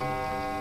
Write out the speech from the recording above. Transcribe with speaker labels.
Speaker 1: Música